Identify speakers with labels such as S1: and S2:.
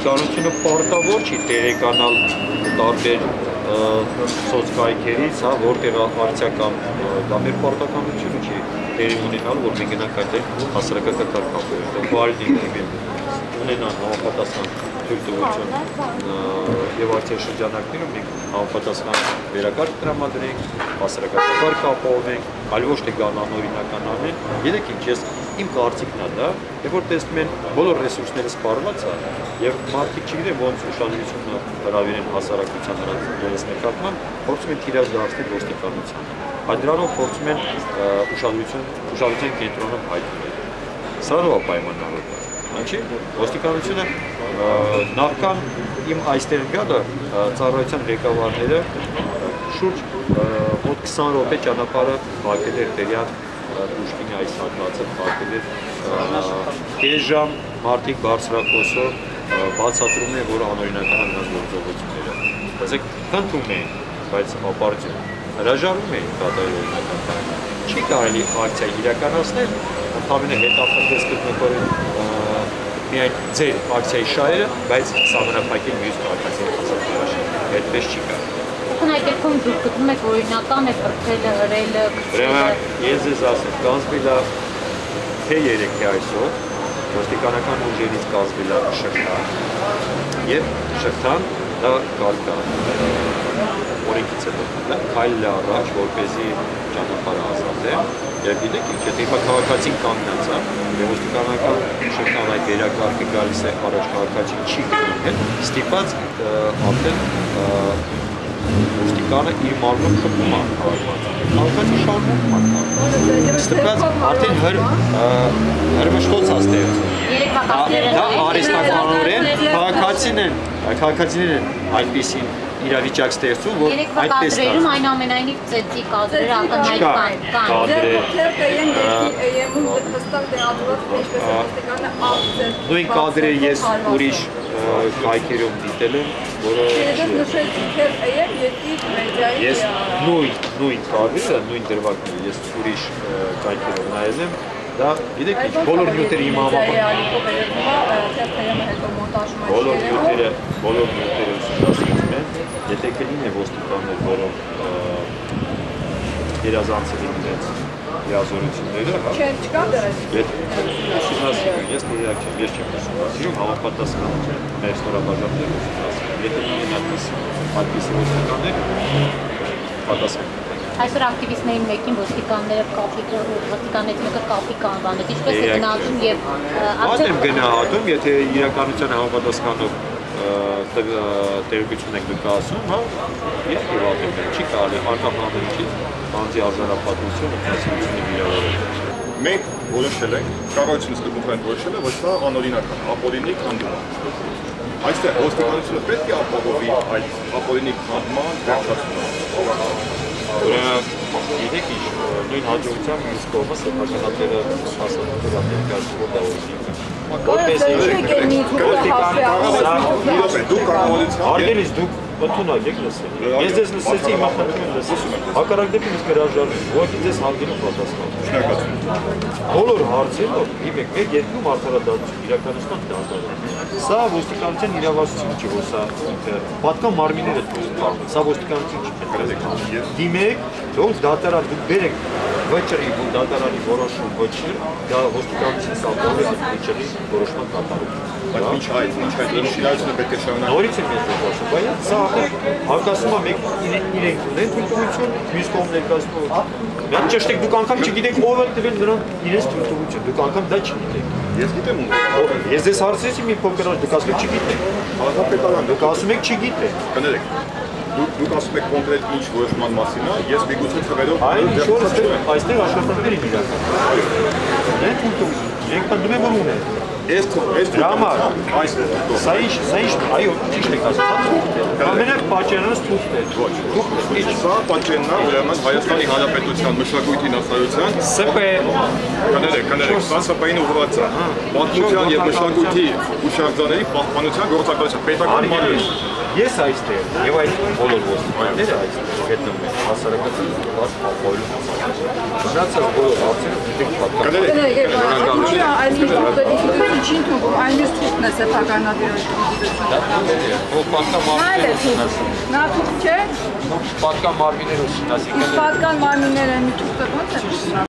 S1: ոստիկանությունը պարտավոր չի տեղեկանալ տարբեր սոցկայքերից, հա, որտեղ ակցիա կամ դա մեր պարտականությունը չի տեղի ունենալ, որ մենք գնանք այդտեղ հասարակական կապեր, վարդինի ունենան համապատասխան թույլտվություն եւ արդյոք շրջանակներում մենք համապատասխան վերակարգ տրամադրենք, հասարակական կապովենք, այլ ոչ թե գանանօրինական անեն։ Գիտեք ինչ, ես իմ կարծիքն է դա, երբ որ տեսնում են բոլոր ռեսուրսները սպառված է եւ մարդիկ չգիտեն ոնց ուշադրությունը հրավիրեն հասարակության նրանց նկատմամբ, փորձում են թիրած դարձնել ոստիկանության։ Այդ դրանով փորձում են ուշադրություն ուշադրության կենտրոնում հայտնել։ Սա ո՞ր պայմանավորված Ինչի՞ ոստիկանությունը նախքան իմ այստեղ գալը ծառայության ղեկավարները շուրջ մոտ 20 րոպե ճանապարհը փակել էր Տերյան Պուշկինի այս հատվածը փակել էր կես ժամ մարդիկ բարձրակոսով բացատրում են որ անօրինական են նրանց գործողությունները ասեք խնդրում են բայց ապարդյուն հրաժարվում են կատարել օրինական կայանը չի կարելի ակցիա իրականացնել ընդհանրապես հետախնդրես կտնկորեն միայն ձեր ակցիայի շահերը, բայց սահմանափակել մյուս քաղաքացիների հասարակության։ Այդպես չի կարող։
S2: Դեպքում դուք գտնում եք օրինական է բրբելը, հրելը,
S1: Ուրեմն ես ձեզ ասեմ, կանցվելա թե 3 թե այսօր ոստիկանական ուժերից կազմելա շղթան եւ շղթան դա կարգա օրենքից հետո դա քայլ առաջ որպեսի ճանապարհը ազատեն Եվ գիտեք ինչ, եթե հիմա քաղաքացին կանգնած է, ոստիկանական շրջան այդ վերակարգը գալիս է առաջ քաղաքացին չի գնում հետ, ստիպած արդեն ոստիկանը իր մարմնում խփում է քաղաքացի շարունակում է ստիպած արդեն հր հրմշտոց է ստեղծում դա արհեստականորեն քաղաքացին են քաղաքացիներն են այդպեսին իրավիճակ ստեղծում, որ
S2: այդպես կա։ Երեք այնուամենայնիվ ծեցի կադրերը ակնհայտ կան, կան։
S1: Նույն կադրերը ես ուրիշ կայքերում դիտել եմ, որը
S3: Ես
S1: նույն նույն կադրերը, նույն դրվագները ես ուրիշ կայքերում նայել եմ, դա գիտեք ինչ բոլոր նյութերը իմ համապատասխան բոլոր նյութերը բոլոր նյութերը ուսումնասիրում եթե կլինի ոստիկաններ որոնք երազանցել են իրենց հիազորությունները հա
S3: Չեն չկա դեռ
S1: Եթե ուսումնասիրում ես տեղյակ չեմ ես չեմ ուսումնասիրում համապատասխան մեր ստորաբաժանումները ուսումնասիրում եթե այդպիսի այդպիսի ոստիկաններ պատասխան
S2: Այսօր ակտիվիստներին մեկին ոստիկանները կապի ոստիկանների մեկը կապի կանվանեց։ Ինչպես է գնահատում եւ
S1: արդեն գնահատում, եթե իրականության համապատասխանով տեղեկություն եք դուք ասում, հա, ես դիվատում եմ, չի կարելի արտահանելիքի անձի արժանապատվությունը, հասարակությունը վիրավորել։
S4: Մենք որոշել ենք, կառավարությունը սկզբունքային որոշել է, որ սա անօրինական, ապօրինի քանդում Այստեղ ոստիկանությունը պետք է ապահովի այդ ապօրինի քանդման վերջացումը։
S1: Գիտեք ինչ, նույն հաջողությամբ մյուս կողմը սեփականատերը հասարակական ներկայացում որ դա օրինիկ է։
S3: Որպես
S4: Որպես դուք կառավարության
S1: Արգելից դուք ընդունակ եք լսել։ Ես ձեզ լսեցի, հիմա խնդրում եմ լսել։ Հակառակ դեպքում ես կհրաժարվեմ, ոչ ձեզ հանդինում պատասխան։
S4: շնորհակալություն։
S1: Բոլոր հարցերը դիպեք մեկ երկում արդարադատություն իրականացման դատարան։ Սա ոստիկանության իրավասությունը չի, որ սա պատկան մարմինները դուրս Սա ոստիկանություն չի։ Դիմեք, թող դատարան դուք բերեք վճռի ու դատարանի որոշում վճիռ, դա ոստիկանության սահմանել է վճռի որոշման կատարում։
S4: Բայց ինչ այդ, ինչ այդ ինշիրայությունը պետք է շարունակել։
S1: Նորից եմ ես ասում, բայց սա հարկասում է մեկ իրենք ունեն թույլտվություն, մյուս կողմ ներկայացնում։ Մենք ճշտեք դուք անգամ չգիտեք ով է տվել նրան իրենց թույլտվություն, դուք անգամ դա չգիտեք։
S4: Ես գիտեմ ում։
S1: Ես ձեզ հարցրեցի մի փոքր դուք ասում եք չգիտեք։
S4: Հանրապետարան
S1: Դուք ասում եք չգիտեք։
S4: կներեք։ Դուք դուք ասում եք կոնկրետ ինչ որոշման մասին է, ես միգուցե թվերով
S1: Այն ինչ որ այստեղ այստեղ աշխատանքներ են իրականացնում։ Դեն թույլտվություն։ Մենք պնդում ենք որ ունեն։
S4: Ես
S1: Դրա համար
S4: այստեղ
S1: Սա ինչ, սա ինչ, այո, ճիշտ եք ասում։ Ամենակ պատճառը թուղթն է։
S4: ոչ։
S1: Թուղթն է։
S4: Սա պատճենն է ուրեմն Հայաստանի Հանրապետության մշակույթի նախարարության
S1: ՍՊ
S4: կներեք, կներեք, սա ՍՊ-ին ուղղված է։ Պատմության եւ մշակույթի հուշարձանների պահպանության գործակալության պետական մարմին։
S1: Ես այստեղ եւ այդ բոլոր ոստիկանները այստեղ գտնվում են հասարակական բաց ապօրինի Մնացած բոլոր հարցերը պիտի պատկան։
S4: Կներեք,
S3: Ինչու՞ այս թուղթը լիքվիդություն չի ընդունում, այն թուղթն է սեփականատիրոջ լիքվիդությունը։
S1: Ո պատկա
S3: Այլ է
S1: մարմիններ ուսումնասիրել
S3: պատկան մարմինները մի թուղթը ո՞նց է